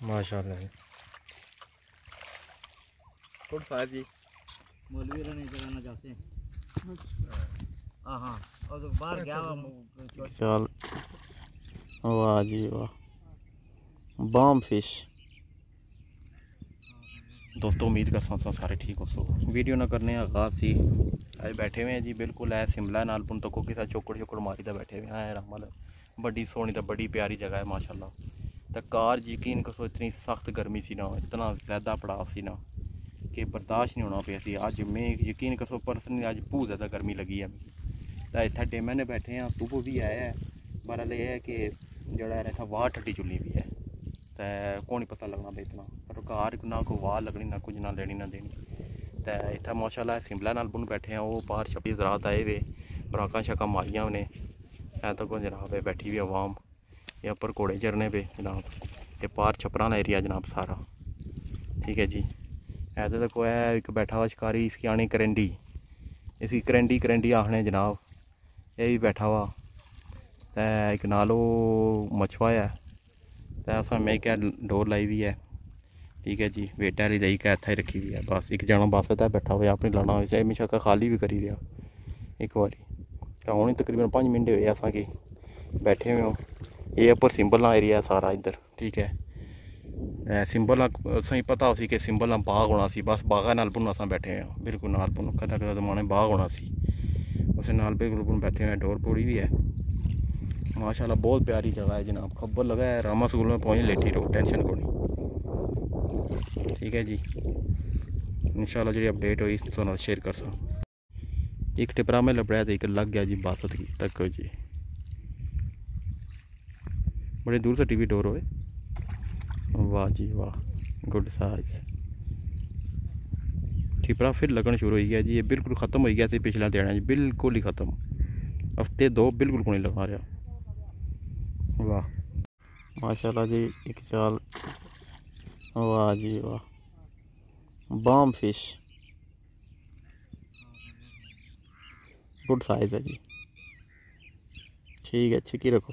ماشاء اللہ سائز جی؟ مولوی رہنے چلانا چاہتے ہیں۔ ہاں ہاں اور تو باہر گیا چل واہ جی واہ۔ بام فش۔ دوستو امید کر سا سارے ٹھیک ہو سو ویڈیو نہ کرنے آغاز جی اج بیٹھے ہوئے ہیں جی بالکل ہے شملہ نال پن تکو کسا چوکڑ چوکڑ ماری تے بیٹھے ہوئے ہیں۔ رحمل بڑی سونی تے بڑی پیاری جگہ ہے ماشاءاللہ۔ کار یقین کرو اتنی سخت گرمی سی نا، اتنا زیادہ پڑاؤ سی نا کہ برداشت نہیں ہونا پیا سی۔ اج میں یقین کرو پرسنلی اج بہت زیادہ گرمی لگی ہے۔ تے اتھے ڈیمے نے بیٹھے ہیں صبح بھی آیا ہے۔ بہرحال یہ ہے کہ جڑا ہے اتھے واہ ٹھڈی چلی بھی ہے۔ تے کو نہیں پتہ لگنا بے اتنا۔ پر گھر نہ کوئی واہ لگنی، نہ کچھ، نہ لینی، نہ دینی۔ تے اتھے ماشاءاللہ سملہ نال بن بیٹھے ہیں وہ باہر چھپی زراعت آئے ہوئے۔ براکاں شکاں ماریاں انہیں۔ اے تک جناب ہے بیٹھی ہوئی عوام۔ یہ اوپر گھوڑے چرنے پہ جناب یہ پار چھپرانا ایریا جناب سارا ٹھیک ہے جی ایسے تو کوئی ہے ایک بیٹھا ہوا شکاری اس کی آنی کرنڈی اس کی کرنڈی کرنڈی آخنے جناب یہ بھی بیٹھا ہوا ایک نالو مچھوا ہے تے اساں میں کیا ڈور لائی ہوئی ہے ٹھیک ہے جی ویٹے والی دہی کہ اتھے رکھی ہوئی ہے بس ایک جنا بس تے بیٹھا ہوا اپنی لانا ہوئی چاہے ہمیشہ کا خالی بھی کری دیا ایک باری تو ہوں تقریباً پانچ منٹ ہوئے اساں کی بیٹھے ہوئے ہوں یہ اوپر سمبل ایریا سارا ادھر ٹھیک ہے سمبل اسیں پتہ ہو کہ سمبل باغ ہونا سی بس باغا نال پن اساں بیٹھے ہیں بالکل نال پن کدا کدا زمانے باغ ہونا سی اسے نال بالکل پن بیٹھے ہوئے ہیں ڈور پوڑی بھی ہے ماشاءاللہ بہت پیاری جگہ ہے جناب خبر لگا ہے راما سکول میں پہنچ لیٹھی رو ٹینشن کو نہیں ٹھیک ہے جی انشاءاللہ جی اپڈیٹ ہوئی تو نال شیئر کر سا ایک ٹپرا میں لبڑیا تو ایک لگ گیا جی باسط کی تک جی بڑی دور سے ٹی وی ڈور ہوئے۔ واہ جی واہ گڈ سائز ٹھپرا پھر لگن شروع ہو گیا جی یہ بالکل ختم ہو گیا تھی پچھلا دینا جی بالکل ہی ختم۔ ہفتے دو بالکل کو نہیں لگا رہا۔ واہ۔ ماشاءاللہ جی ایک چال۔ واہ جی واہ۔ بام فش۔ گڈ سائز ہے جی۔ ٹھیک ہے، چھکی رکھو۔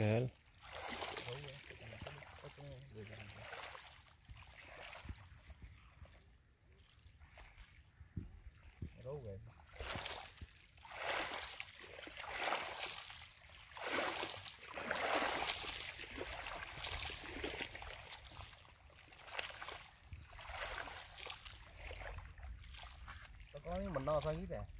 khel có mình lo thôi chứ kìa à?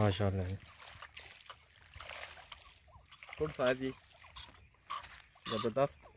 ماشاء اللہ گڈ زبردست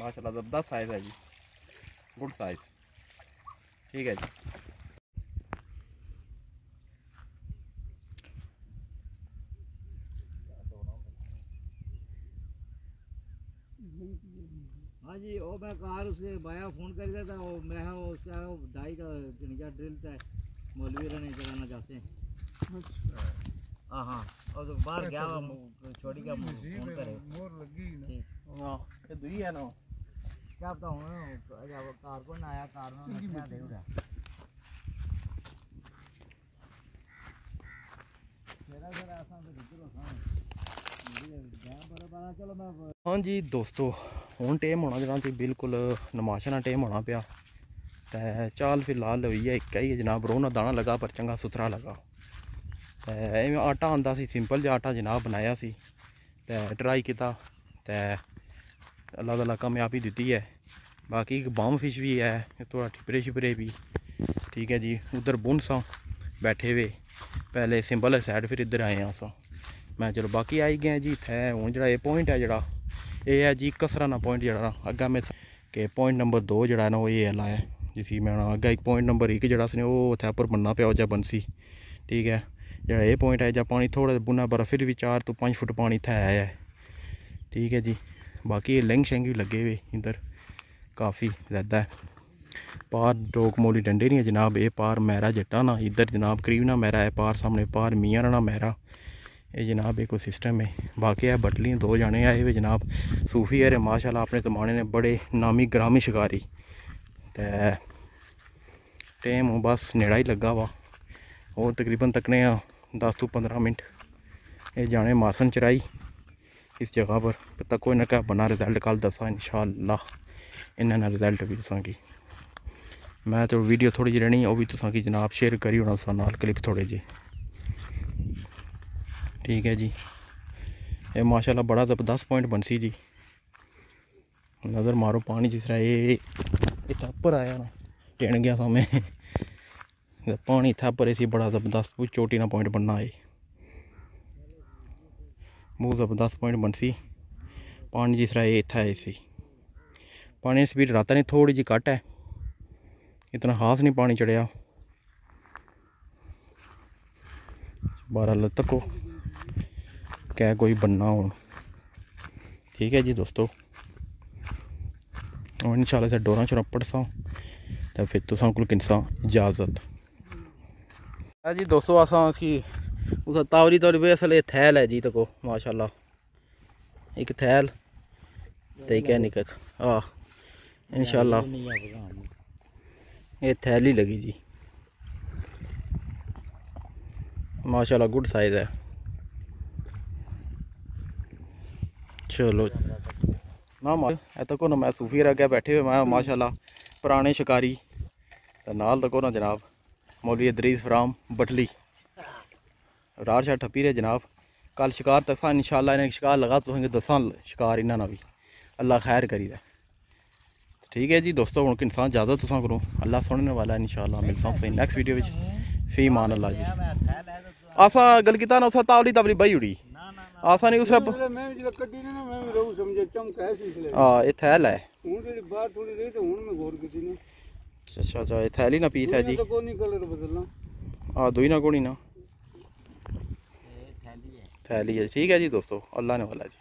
ماشاء اللہ زبردست سائز ہے جی۔ گڈ سائز ٹھیک ہے جی۔ ہاں جی وہ میں کار اسے بایا فون کر دیا تھا وہ میں ہاں اس کا ڈھائی کا گھنٹہ ڈرل تھا مولوی رہنے چلانا چاہتے ہیں۔ ہاں ہاں باہر گیا چھوڑی کا فون کرے۔ مور لگی نا۔ ہاں یہ دوئی ہے نا۔ ہاں جی دوستو ٹم ہونا چاہیے بالکل نماشہ ٹےم ہونا پیا چال فی الحال ہوئی اکا جناب رونا دان لگا پر چنگا ستھرا لگا آٹا آتا سی سمپل جہ آٹا جناب بنایا سی ٹرائی کیتا اللہ تعالیٰ کامیابی دیتی ہے۔ باقی ایک بام فش بھی ہے تھوڑا ٹھپرے شپرے بھی۔ ٹھیک ہے جی ادھر بن سا، بیٹھے ہوئے۔ پہلے سمبل سائڈ، پھر ادھر آئے ہاں سا۔ میں چلو باقی آئی گئے جی اتنے ہوں جڑا پوائنٹ ہے جڑا۔ یہ ہے جی کسرانا پوائنٹ جڑا۔ اگا میں کہ پوائنٹ نمبر دو جڑا ہے نا، وہ یہ والا ہے۔ جس میں اگا ایک پوائنٹ نمبر ایک جڑا سنے، وہ اتنے پر بننا پیا جا بنسی ٹھیک ہے، جڑا یہ پوائنٹ ہے جا، پانی تھوڑا بنا پر پھر بھی چار تو پانچ فٹ پانی اتنے آیا ہے۔ ٹھیک ہے جی۔ باقی یہ لینگ شینگ بھی لگے ہوئے ادھر کافی زیادہ ہے پار ڈوک مولی ڈنڈے نہیں ہے جناب اے پار میرا جٹا نا ادھر جناب کریونا میرا ہے پار سامنے پار میاں رانا میرا یہ جناب ایک سسٹم ہے باقی ہے بٹلی دو جانے آئے ہوئے جناب صوفی ہے ماشاء اللہ اپنے زمانے نے بڑے نامی گرامی شکاری ٹائم بس نیڑا ہی لگا وا اور تقریباً تکنے دس تو پندرہ منٹ یہ جانے ماسن چرائی اس جگہ پر پتہ کوئی نہ کہا بنا رزلٹ کل دسا انشاءاللہ۔ انہیں نہ رزلٹ بھی تساں کی میں تو ویڈیو تھوڑی جی رہنی وہ بھی تساں کی جناب شیئر کری ہونا سا نال کلپ تھوڑے جی ٹھیک ہے جی۔ یہ ماشاءاللہ بڑا زبردست پوائنٹ بنسی جی۔ نظر مارو، پانی جس طرح یہ اتنا پر آیا نا ٹین گیا تھا میں۔ پانی تھا پر اسی بڑا زبردست چوٹی نہ پوائنٹ بننا ہے بہت زبردست پوائنٹ بنسی پانی جس طرح یہ ہے اسی پانی کی سپیڈ راتہ نہیں تھوڑی جی کٹ ہے اتنا خاص نہیں پانی چڑھیا بارہ لت تک کہ کوئی بننا ہو ٹھیک ہے جی دوستو اور انشاءاللہ سے ڈوراں چورا پڑساں تو پھر تو سانکل کنساں اجازت جی دوستو آسان اس کی ਕਿੰਸਾਂ ਇਜਾਜ਼ਤ ਹੈ ਜੀ ਦੋਸਤੋ ਆਸਾਂ ਅਸੀਂ ਉਸ ਤਾਵਰੀ ਤੌਰ ਵੀ ਅਸਲ ਇਹ ਥੈਲ ਹੈ ਜੀ ਤਕੋ ਮਾਸ਼ਾਅੱਲਾ ਇੱਕ ਥੈਲ ਤੇ ਇੱਕ ਨਿਕਤ ਆ ਇਨਸ਼ਾਅੱਲਾ ਇਹ ਥੈਲ ਹੀ ਲਗੀ ਜੀ ਮਾਸ਼ਾਅੱਲਾ ਗੁੱਡ ਸਾਈਜ਼ ਹੈ ਚਲੋ ਨਾ ਮਾ ਇਹ ਤਾਂ ਕੋ ਨਾ ਮੈਂ ਸੂਫੀ ਰਹਿ ਗਿਆ ਬੈਠੇ ਹੋਏ ਮੈਂ ਮਾਸ਼ਾਅੱਲਾ ਪੁਰਾਣੇ ਸ਼ਿਕਾਰੀ ਤੇ ਨਾਲ ਤਾਂ ਕੋ ਨਾ ਜਨਾਬ ਮੌਲਵੀ ਅਦਰੀਸ ਫਰਾਮ ਬਟਲੀ ਰਾਰ ਸ਼ਾ ਠੱਪੀ ਰਹੇ ਜਨਾਬ ਕੱਲ ਸ਼ਿਕਾਰ ਤੱਕ ਸਾਂ ਇਨਸ਼ਾਅੱਲਾ ਇਹਨਾਂ ਸ਼ਿਕਾਰ ਲਗਾ ਤੋਹਾਂਗੇ شکار ਸ਼ਿਕਾਰ ਇਹਨਾਂ بھی۔ اللہ خیر کری ਕਰੀਦਾ ٹھیک ہے جی دوستو ہوں انسان زیادہ تساں کرو اللہ سننے والا ہے انشاءاللہ ملتا ہوں نیکسٹ ویڈیو فی مان اللہ جی۔ آسا گل کیتا نا اسا تاولی تاولی بئی اڑی۔ آسا نہیں اس تھیل ہے۔ اچھا اچھا تھیل ہی نہ پیت ہے جی دوئی نہ کوئی نہ۔ خیالی ہے۔ ٹھیک ہے جی دوستو اللہ نے بھلا جی۔